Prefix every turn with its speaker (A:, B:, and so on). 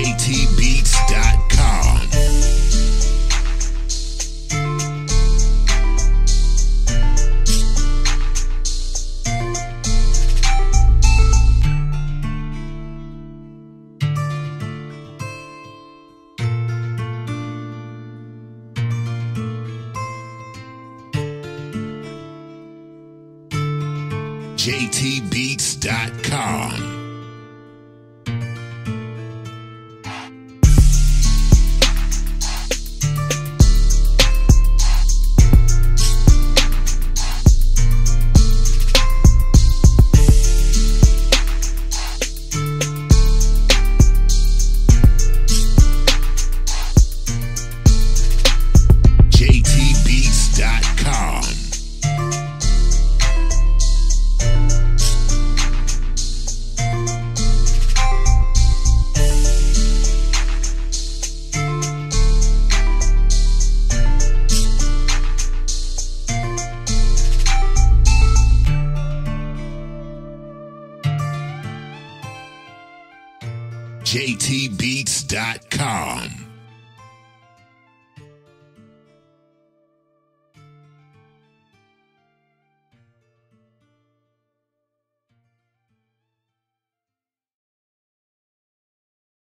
A: jtbeats.com. jtbeats.com. JTBeats.com.